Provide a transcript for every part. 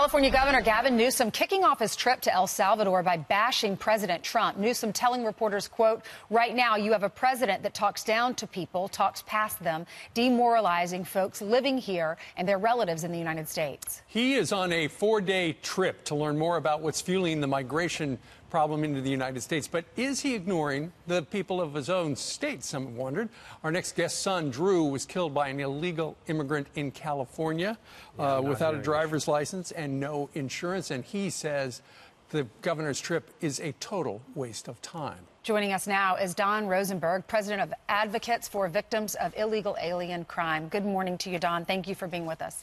California Governor Gavin Newsom kicking off his trip to El Salvador by bashing President Trump. Newsom telling reporters, quote, right now you have a president that talks down to people, talks past them, demoralizing folks living here and their relatives in the United States. He is on a four-day trip to learn more about what's fueling the migration problem into the United States. But is he ignoring the people of his own state? Some have wondered. Our next guest son, Drew, was killed by an illegal immigrant in California yeah, uh, without a driver's license and no insurance. And he says the governor's trip is a total waste of time. Joining us now is Don Rosenberg, president of Advocates for Victims of Illegal Alien Crime. Good morning to you, Don. Thank you for being with us.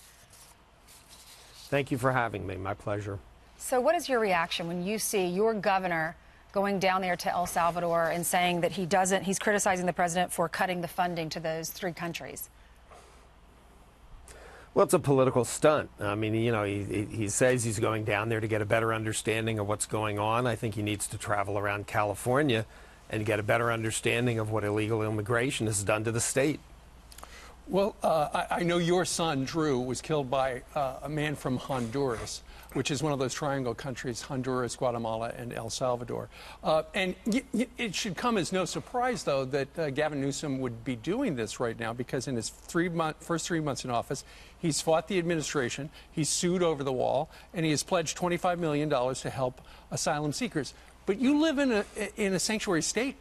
Thank you for having me. My pleasure. So, what is your reaction when you see your governor going down there to El Salvador and saying that he doesn't, he's criticizing the president for cutting the funding to those three countries? Well, it's a political stunt. I mean, you know, he, he says he's going down there to get a better understanding of what's going on. I think he needs to travel around California and get a better understanding of what illegal immigration has done to the state. Well, uh, I, I, know your son, Drew, was killed by uh, a man from Honduras, which is one of those triangle countries, Honduras, Guatemala, and El Salvador. Uh, and it should come as no surprise, though, that uh, Gavin Newsom would be doing this right now because in his three month, first three months in office, he's fought the administration, he's sued over the wall, and he has pledged $25 million to help asylum seekers. But you live in a, in a sanctuary state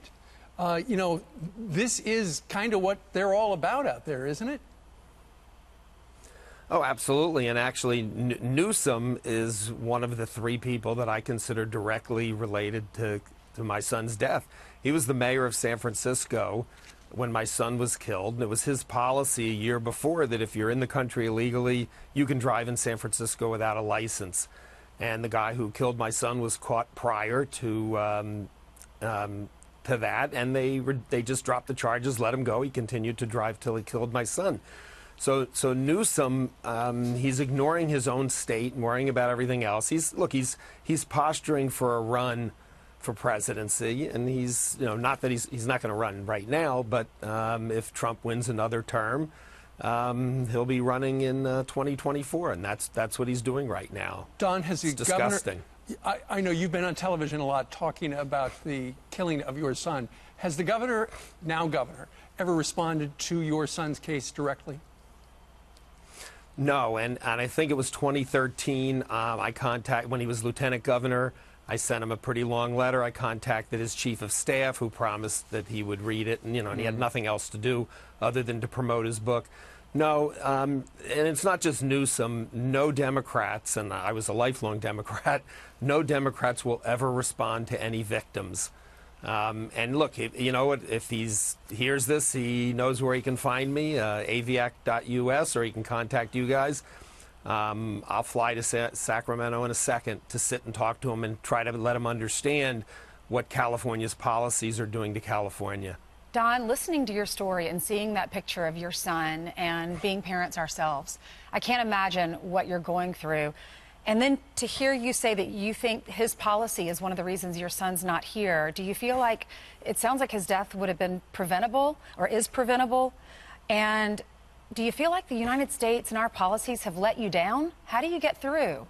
uh, you know, this is kind of what they're all about out there, isn't it? Oh, absolutely. And actually, N Newsom is one of the three people that I consider directly related to, to my son's death. He was the mayor of San Francisco when my son was killed. And it was his policy a year before that if you're in the country illegally, you can drive in San Francisco without a license. And the guy who killed my son was caught prior to um, um, to that, and they they just dropped the charges, let him go. He continued to drive till he killed my son. So so Newsom, um, he's ignoring his own state and worrying about everything else. He's look, he's he's posturing for a run for presidency, and he's you know not that he's he's not going to run right now, but um, if Trump wins another term. Um, he'll be running in uh, 2024, and that's that's what he's doing right now. Don, has he disgusting. I, I, know you've been on television a lot talking about the killing of your son. Has the governor, now governor, ever responded to your son's case directly? No, and, and I think it was 2013. Um, I contact when he was lieutenant governor. I sent him a pretty long letter. I contacted his chief of staff, who promised that he would read it, and you know, and he had mm-hmm. nothing else to do other than to promote his book. No, um, and it's not just Newsom. No Democrats, and I was a lifelong Democrat, no Democrats will ever respond to any victims. Um, and look, if, you know what? If he's hears this, he knows where he can find me, uh, aviac.us, or he can contact you guys. Um, I'll fly to Sa Sacramento in a second to sit and talk to him and try to let him understand what California's policies are doing to California. Don, listening to your story and seeing that picture of your son and being parents ourselves, I can't imagine what you're going through. And then to hear you say that you think his policy is one of the reasons your son's not here, do you feel like it sounds like his death would have been preventable or is preventable? And do you feel like the United States and our policies have let you down? How do you get through?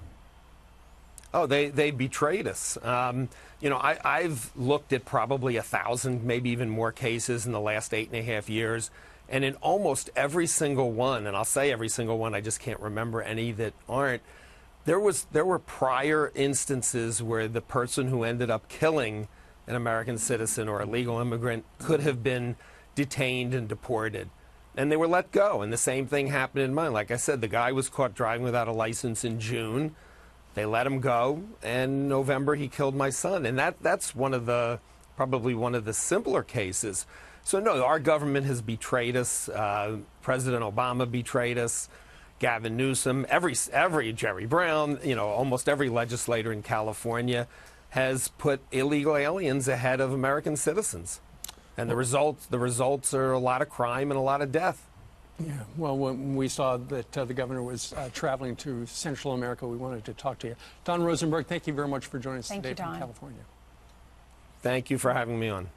Oh, they, they betrayed us. Um, you know, I, I've looked at probably a thousand, maybe even more cases in the last eight and a half years. And in almost every single one, and I'll say every single one, I just can't remember any that aren't, there was there were prior instances where the person who ended up killing an American citizen or a legal immigrant could have been detained and deported. And they were let go. And the same thing happened in mine. Like I said, the guy was caught driving without a license in June. They let him go, and November he killed my son, and that that's one of the probably one of the simpler cases. So no, our government has betrayed us. Uh, President Obama betrayed us. Gavin Newsom, every every Jerry Brown, you know, almost every legislator in California has put illegal aliens ahead of American citizens, and the results the results are a lot of crime and a lot of death. Yeah, well, when we saw that uh, the governor was uh, traveling to Central America, we wanted to talk to you. Don Rosenberg, thank you very much for joining us thank today you, from California. Thank you for having me on.